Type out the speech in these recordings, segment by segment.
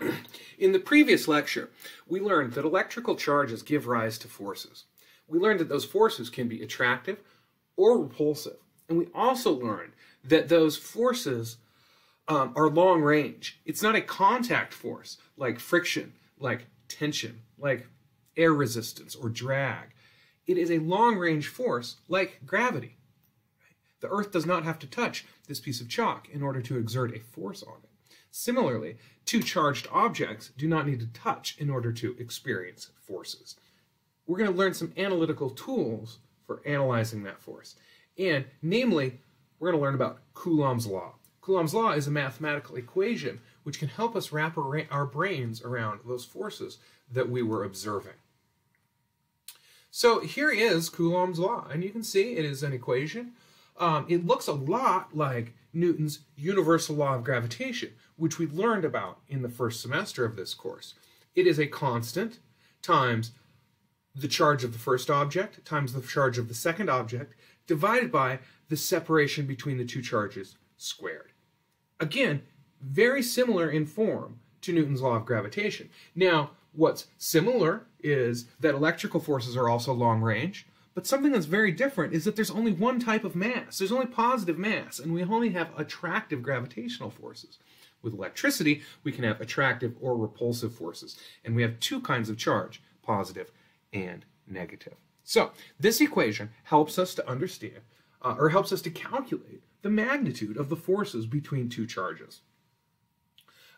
In the previous lecture, we learned that electrical charges give rise to forces. We learned that those forces can be attractive or repulsive. And we also learned that those forces um, are long range. It's not a contact force like friction, like tension, like air resistance or drag. It is a long range force like gravity. The Earth does not have to touch this piece of chalk in order to exert a force on it. Similarly, two charged objects do not need to touch in order to experience forces. We're going to learn some analytical tools for analyzing that force. And namely, we're going to learn about Coulomb's law. Coulomb's law is a mathematical equation which can help us wrap our brains around those forces that we were observing. So here is Coulomb's law, and you can see it is an equation. Um, it looks a lot like Newton's universal law of gravitation, which we learned about in the first semester of this course. It is a constant times the charge of the first object times the charge of the second object divided by the separation between the two charges squared. Again, very similar in form to Newton's law of gravitation. Now, what's similar is that electrical forces are also long range, but something that's very different is that there's only one type of mass. There's only positive mass, and we only have attractive gravitational forces. With electricity, we can have attractive or repulsive forces, and we have two kinds of charge, positive and negative. So this equation helps us to understand, uh, or helps us to calculate the magnitude of the forces between two charges.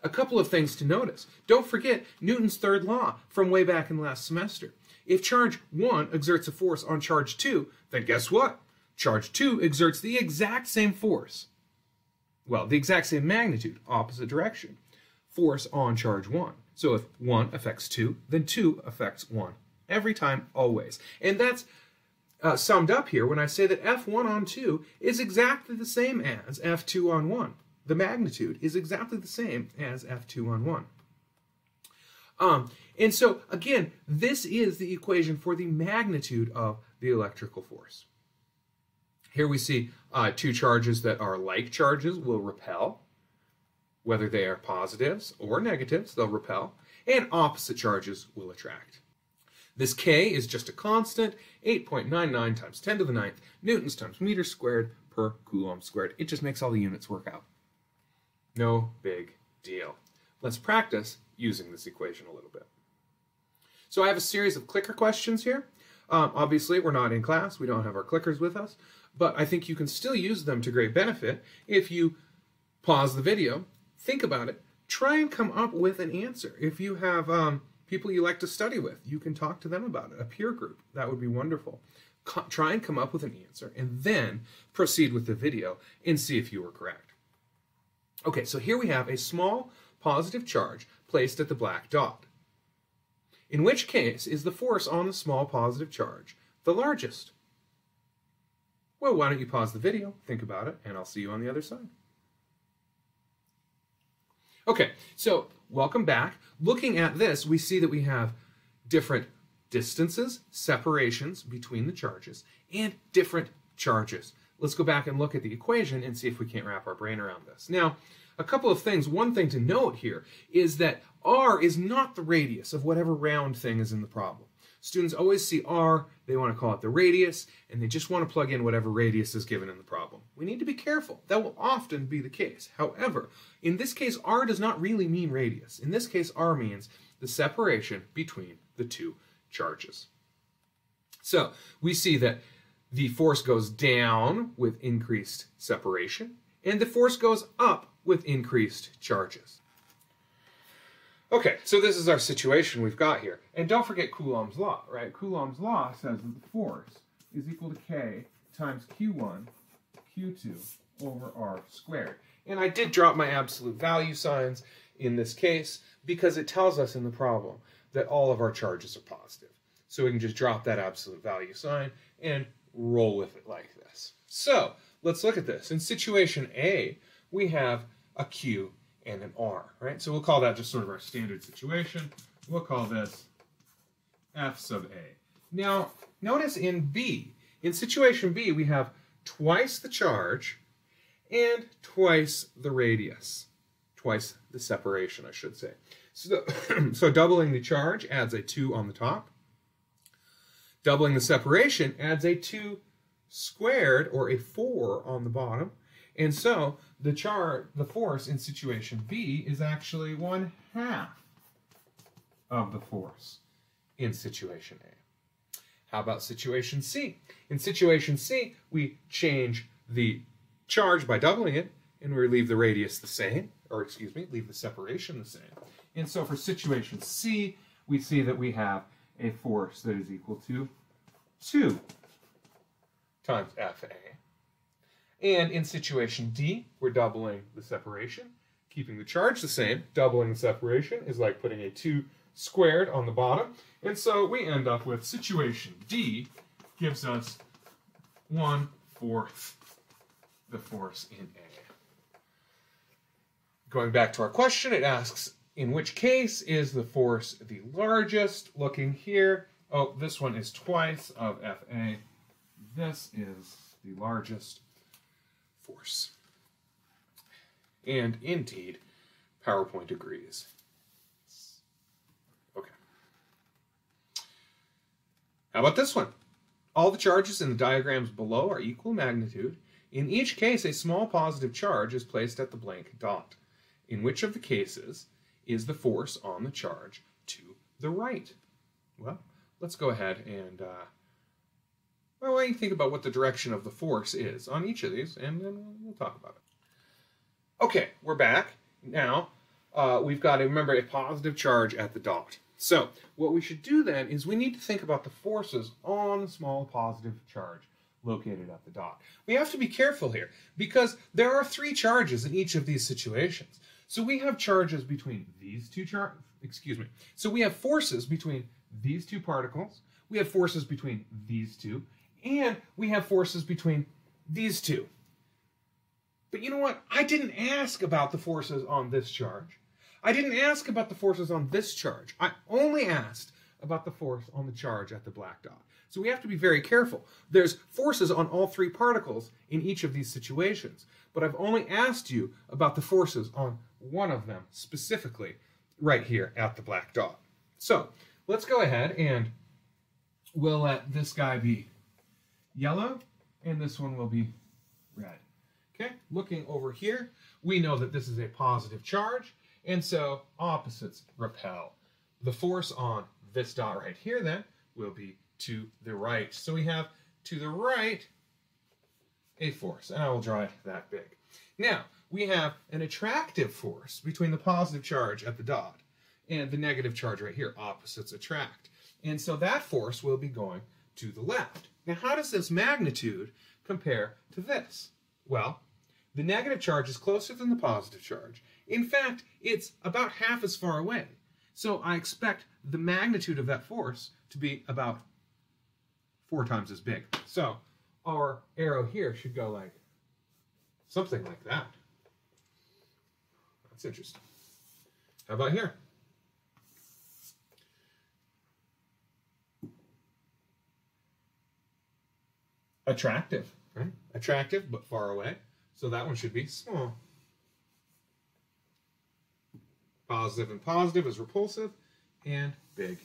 A couple of things to notice. Don't forget Newton's third law from way back in last semester. If charge 1 exerts a force on charge 2, then guess what? Charge 2 exerts the exact same force. Well, the exact same magnitude, opposite direction. Force on charge 1. So if 1 affects 2, then 2 affects 1. Every time, always. And that's uh, summed up here when I say that F1 on 2 is exactly the same as F2 on 1. The magnitude is exactly the same as F2 on 1. Um, and so, again, this is the equation for the magnitude of the electrical force. Here we see uh, two charges that are like charges will repel, whether they are positives or negatives, they'll repel, and opposite charges will attract. This k is just a constant, 8.99 times 10 to the ninth newtons times meters squared per coulomb squared. It just makes all the units work out. No big deal. Let's practice using this equation a little bit. So I have a series of clicker questions here. Um, obviously, we're not in class. We don't have our clickers with us. But I think you can still use them to great benefit if you pause the video, think about it, try and come up with an answer. If you have um, people you like to study with, you can talk to them about it, a peer group. That would be wonderful. Co try and come up with an answer and then proceed with the video and see if you were correct. Okay, so here we have a small positive charge placed at the black dot. In which case is the force on the small positive charge the largest? Well, why don't you pause the video, think about it, and I'll see you on the other side. Okay, so welcome back. Looking at this, we see that we have different distances, separations between the charges, and different charges. Let's go back and look at the equation and see if we can't wrap our brain around this. Now, a couple of things. One thing to note here is that r is not the radius of whatever round thing is in the problem. Students always see r, they want to call it the radius, and they just want to plug in whatever radius is given in the problem. We need to be careful. That will often be the case. However, in this case, r does not really mean radius. In this case, r means the separation between the two charges. So we see that the force goes down with increased separation, and the force goes up with increased charges. Okay, so this is our situation we've got here. And don't forget Coulomb's law, right? Coulomb's law says that the force is equal to K times Q1, Q2 over R squared. And I did drop my absolute value signs in this case because it tells us in the problem that all of our charges are positive. So we can just drop that absolute value sign and roll with it like this. So let's look at this. In situation A, we have a Q and an R, right? So we'll call that just sort of our standard situation. We'll call this F sub A. Now, notice in B, in situation B, we have twice the charge and twice the radius. twice the separation, I should say. So, so doubling the charge adds a 2 on the top. Doubling the separation adds a 2 squared, or a 4 on the bottom. And so the char the force in situation B is actually 1 half of the force in situation A. How about situation C? In situation C, we change the charge by doubling it, and we leave the radius the same, or excuse me, leave the separation the same. And so for situation C, we see that we have a force that is equal to 2 times Fa. And in situation D, we're doubling the separation, keeping the charge the same. Doubling the separation is like putting a 2 squared on the bottom. And so we end up with situation D gives us 1 fourth the force in A. Going back to our question, it asks, in which case is the force the largest? Looking here, oh, this one is twice of Fa. This is the largest force. And indeed, PowerPoint agrees. Okay. How about this one? All the charges in the diagrams below are equal magnitude. In each case, a small positive charge is placed at the blank dot. In which of the cases is the force on the charge to the right? Well, let's go ahead and, uh, well, why don't you think about what the direction of the force is on each of these, and then we'll talk about it. Okay, we're back. Now, uh, we've got, to remember, a positive charge at the dot. So, what we should do then is we need to think about the forces on the small positive charge located at the dot. We have to be careful here because there are three charges in each of these situations. So we have charges between these two charges, excuse me. So we have forces between these two particles, we have forces between these two, and we have forces between these two. But you know what? I didn't ask about the forces on this charge. I didn't ask about the forces on this charge. I only asked about the force on the charge at the black dot. So we have to be very careful. There's forces on all three particles in each of these situations, but I've only asked you about the forces on one of them specifically right here at the black dot. So let's go ahead and we'll let this guy be yellow and this one will be red. Okay, looking over here, we know that this is a positive charge and so opposites repel. The force on this dot right here then will be to the right. So we have to the right a force, and I will draw it that big. Now, we have an attractive force between the positive charge at the dot and the negative charge right here. Opposites attract. And so that force will be going to the left. Now, how does this magnitude compare to this? Well, the negative charge is closer than the positive charge. In fact, it's about half as far away. So I expect the magnitude of that force to be about four times as big. So our arrow here should go like something like that. That's interesting. How about here? Attractive, right? Attractive, but far away. So that one should be small. Positive and positive is repulsive, and big.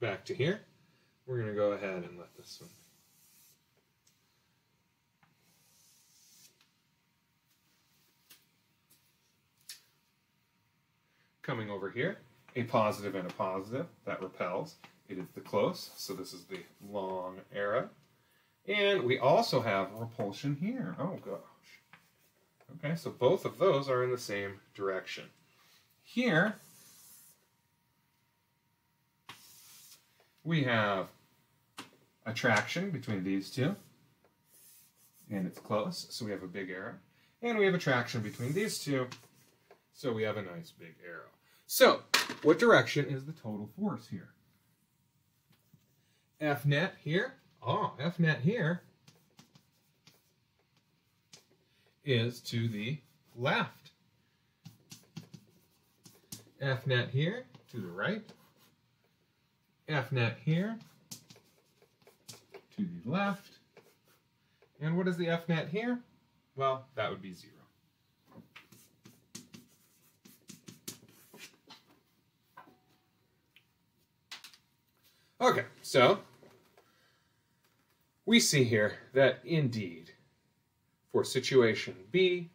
Back to here. We're going to go ahead and let this one coming over here, a positive and a positive, that repels. It is the close, so this is the long arrow. And we also have repulsion here. Oh gosh. Okay, so both of those are in the same direction. Here, we have attraction between these two, and it's close, so we have a big arrow. And we have attraction between these two, so we have a nice big arrow. So, what direction is the total force here? F net here. Oh, F net here is to the left. F net here to the right. F net here to the left. And what is the F net here? Well, that would be zero. Okay, so we see here that indeed for situation B,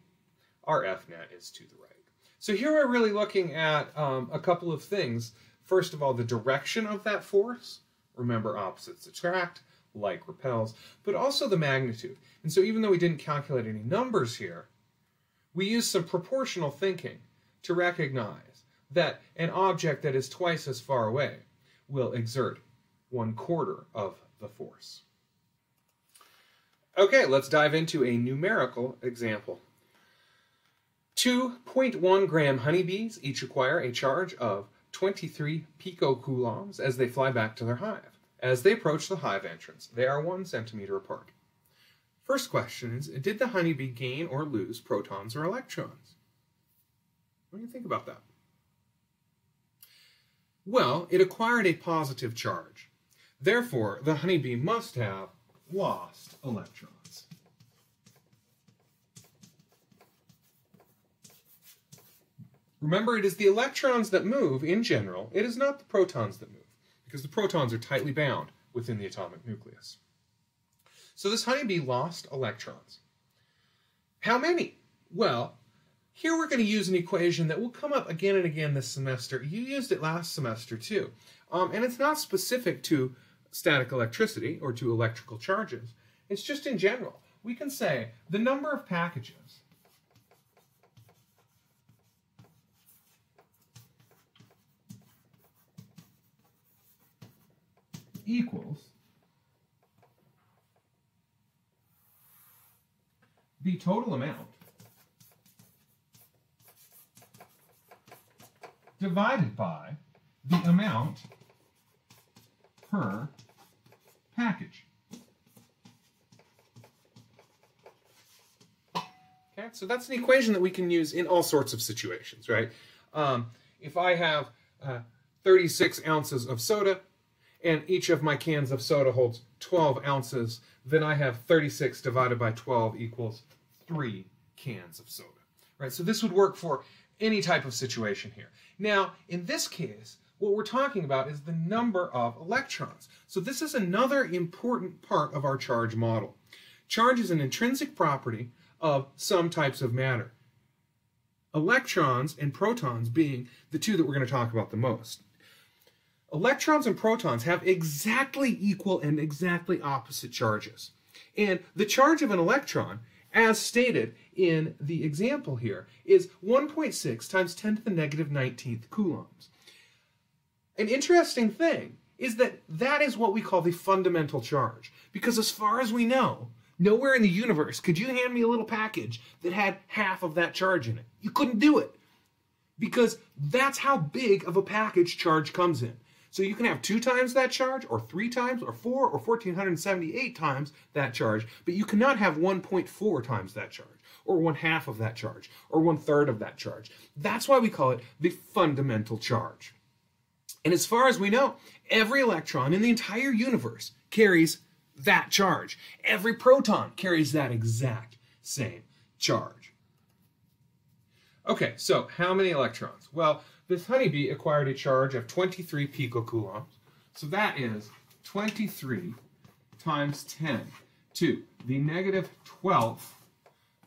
our F net is to the right. So here we're really looking at um, a couple of things. First of all, the direction of that force. Remember, opposites attract, like repels, but also the magnitude. And so even though we didn't calculate any numbers here, we used some proportional thinking to recognize that an object that is twice as far away will exert one quarter of the force. Okay, let's dive into a numerical example. 2.1 gram honeybees each acquire a charge of 23 picocoulombs as they fly back to their hive. As they approach the hive entrance, they are one centimeter apart. First question is Did the honeybee gain or lose protons or electrons? What do you think about that? Well, it acquired a positive charge. Therefore, the honeybee must have lost electrons. Remember, it is the electrons that move in general. It is not the protons that move, because the protons are tightly bound within the atomic nucleus. So this honeybee lost electrons. How many? Well, here we're going to use an equation that will come up again and again this semester. You used it last semester too. Um, and it's not specific to static electricity or to electrical charges. It's just in general. We can say the number of packages equals the total amount divided by the amount per package. Okay, so that's an equation that we can use in all sorts of situations, right? Um, if I have uh, 36 ounces of soda and each of my cans of soda holds 12 ounces, then I have 36 divided by 12 equals 3 cans of soda, right? So this would work for any type of situation here. Now, in this case, what we're talking about is the number of electrons. So this is another important part of our charge model. Charge is an intrinsic property of some types of matter. Electrons and protons being the two that we're going to talk about the most. Electrons and protons have exactly equal and exactly opposite charges. And the charge of an electron, as stated in the example here, is 1.6 times 10 to the negative 19th coulombs. An interesting thing is that that is what we call the fundamental charge. Because as far as we know, nowhere in the universe could you hand me a little package that had half of that charge in it. You couldn't do it. Because that's how big of a package charge comes in. So you can have two times that charge, or three times, or four, or 1478 times that charge, but you cannot have 1.4 times that charge, or one half of that charge, or one third of that charge. That's why we call it the fundamental charge. And as far as we know, every electron in the entire universe carries that charge. Every proton carries that exact same charge. Okay, so how many electrons? Well, this honeybee acquired a charge of 23 picocoulombs. So that is 23 times 10 to the negative 12th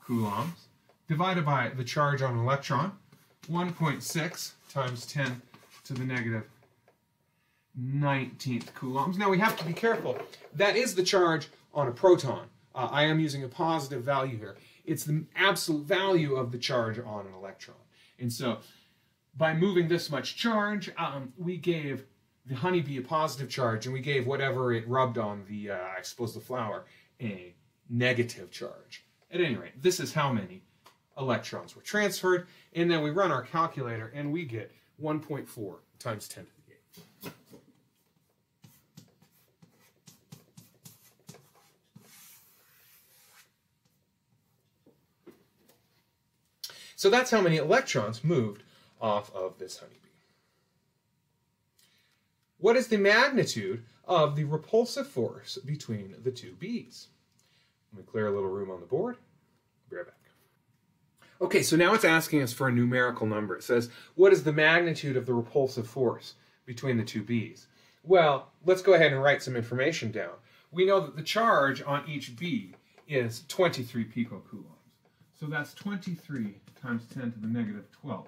coulombs divided by the charge on an electron, 1.6 times 10 to the negative 19th coulombs. Now we have to be careful. That is the charge on a proton. Uh, I am using a positive value here. It's the absolute value of the charge on an electron. And so by moving this much charge, um, we gave the honeybee a positive charge, and we gave whatever it rubbed on the, uh, I suppose, the flower, a negative charge. At any rate, this is how many electrons were transferred, and then we run our calculator, and we get 1.4 times 10 So that's how many electrons moved off of this honeybee. What is the magnitude of the repulsive force between the two bees? Let me clear a little room on the board. Be right back. Okay, so now it's asking us for a numerical number. It says, what is the magnitude of the repulsive force between the two bees? Well, let's go ahead and write some information down. We know that the charge on each bee is 23 picocoulombs. So that's 23 times 10 to the negative 12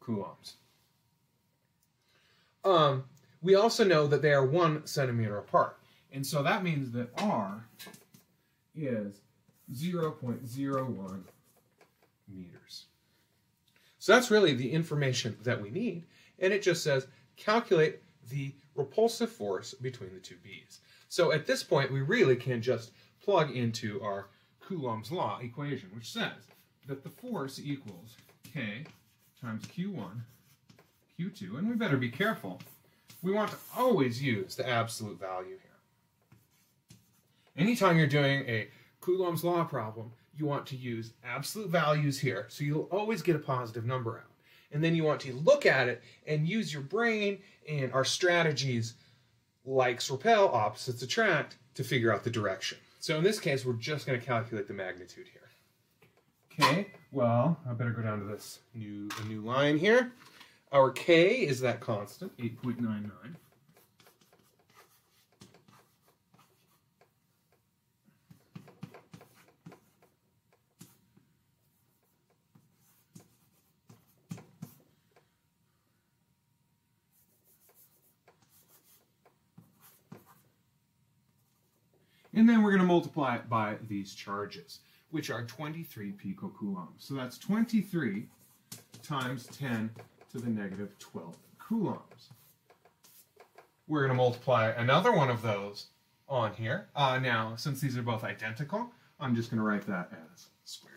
coulombs. Um, we also know that they are one centimeter apart. And so that means that R is 0.01 meters. So that's really the information that we need. And it just says calculate the repulsive force between the two bees. So at this point, we really can just plug into our Coulomb's law equation, which says that the force equals K times Q1, Q2, and we better be careful. We want to always use the absolute value here. Anytime you're doing a Coulomb's law problem, you want to use absolute values here, so you'll always get a positive number out. And then you want to look at it and use your brain and our strategies likes repel, opposites attract to figure out the direction. So in this case, we're just going to calculate the magnitude here. Okay, well, I better go down to this new, new line here. Our K is that constant, 8.99. then we're going to multiply it by these charges, which are 23 picocoulombs. So that's 23 times 10 to the negative 12 coulombs. We're going to multiply another one of those on here. Uh, now, since these are both identical, I'm just going to write that as squared.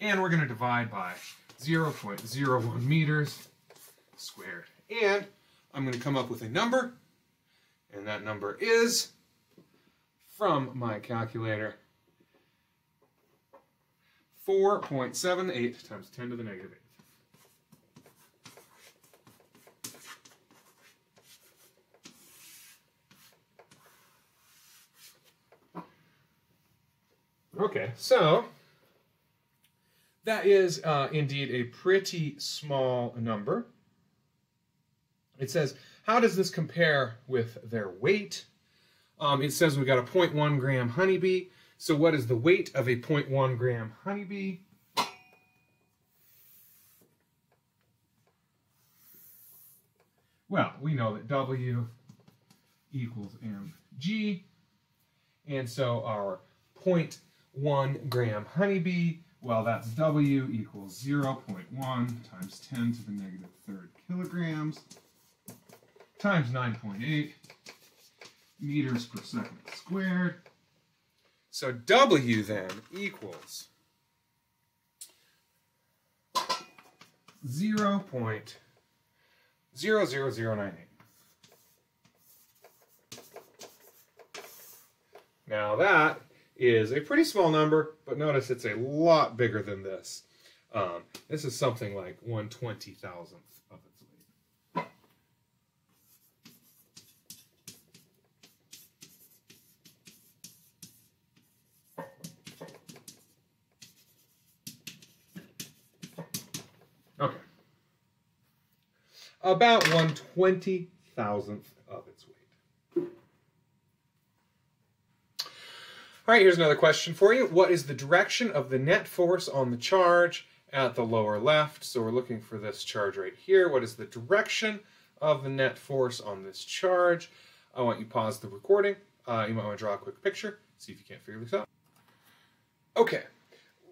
And we're going to divide by 0.01 meters squared. And I'm going to come up with a number, and that number is from my calculator. 4.78 times 10 to the negative 8. Okay, so that is uh, indeed a pretty small number. It says, how does this compare with their weight? Um, it says we got a 0.1 gram honeybee. So what is the weight of a 0.1 gram honeybee? Well, we know that W equals mg. And so our 0.1 gram honeybee, well, that's W equals 0.1 times 10 to the negative third kilograms times 9.8 meters per second squared. So W then equals 0 0.00098. Now that is a pretty small number, but notice it's a lot bigger than this. Um, this is something like 1 about one twenty thousandth of its weight. All right, here's another question for you. What is the direction of the net force on the charge at the lower left? So we're looking for this charge right here. What is the direction of the net force on this charge? I want you to pause the recording. Uh, you might want to draw a quick picture, see if you can't figure this out. Okay,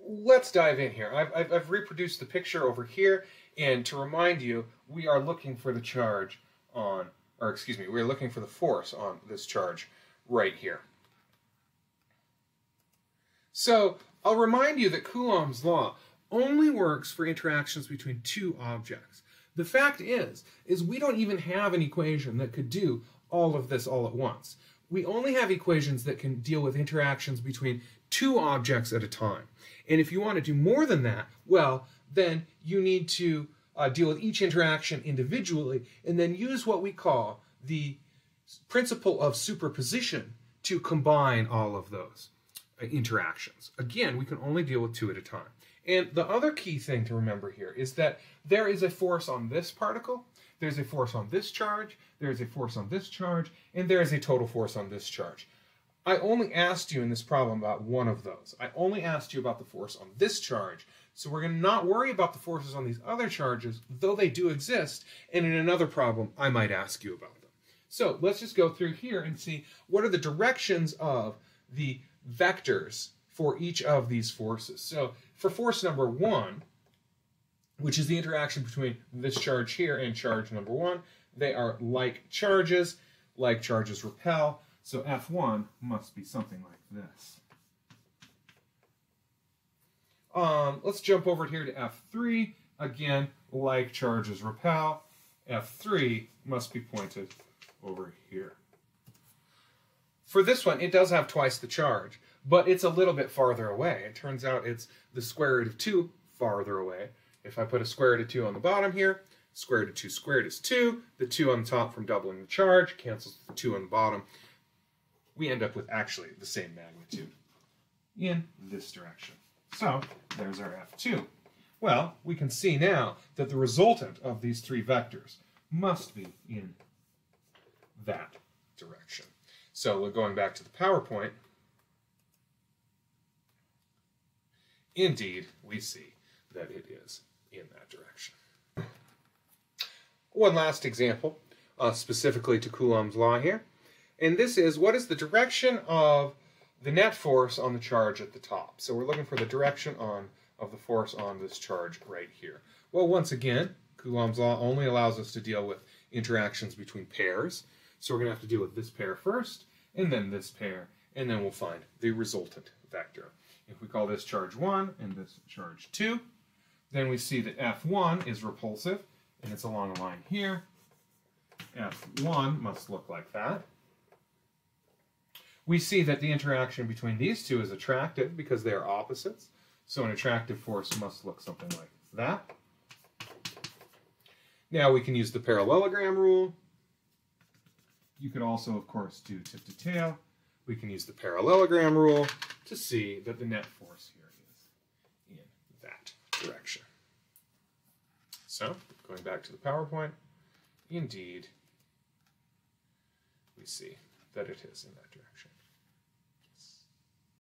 let's dive in here. I've, I've, I've reproduced the picture over here, and to remind you, we are looking for the charge on, or excuse me, we're looking for the force on this charge right here. So I'll remind you that Coulomb's law only works for interactions between two objects. The fact is, is we don't even have an equation that could do all of this all at once. We only have equations that can deal with interactions between two objects at a time. And if you want to do more than that, well, then you need to uh, deal with each interaction individually and then use what we call the principle of superposition to combine all of those. uh, interactions. Again, we can only deal with two at a time. And the other key thing to remember here is that there is a force on this particle, there's a force on this charge, there's a force on this charge, and there is a total force on this charge. I only asked you in this problem about one of those. I only asked you about the force on this charge. So we're going to not worry about the forces on these other charges, though they do exist, and in another problem, I might ask you about them. So let's just go through here and see what are the directions of the vectors for each of these forces. So for force number one, which is the interaction between this charge here and charge number one, they are like charges, like charges repel, so F1 must be something like this. Um, let's jump over here to F3. Again, like charges repel, F3 must be pointed over here. For this one, it does have twice the charge, but it's a little bit farther away. It turns out it's the square root of 2 farther away. If I put a square root of 2 on the bottom here, square root of 2 squared is 2. The 2 on the top from doubling the charge cancels the 2 on the bottom. We end up with actually the same magnitude in this direction. So there's our F2. Well, we can see now that the resultant of these three vectors must be in that direction. So we're going back to the PowerPoint. Indeed, we see that it is in that direction. One last example, uh, specifically to Coulomb's law here. And this is what is the direction of the net force on the charge at the top. So we're looking for the direction on of the force on this charge right here. Well, once again, Coulomb's law only allows us to deal with interactions between pairs. So we're going to have to deal with this pair first, and then this pair, and then we'll find the resultant vector. If we call this charge 1 and this charge 2, then we see that F1 is repulsive, and it's along a line here. F1 must look like that we see that the interaction between these two is attractive because they are opposites. So an attractive force must look something like that. Now we can use the parallelogram rule. You could also, of course, do tip to tail. We can use the parallelogram rule to see that the net force here is in that direction. So, going back to the PowerPoint, indeed, we see that it is in that direction.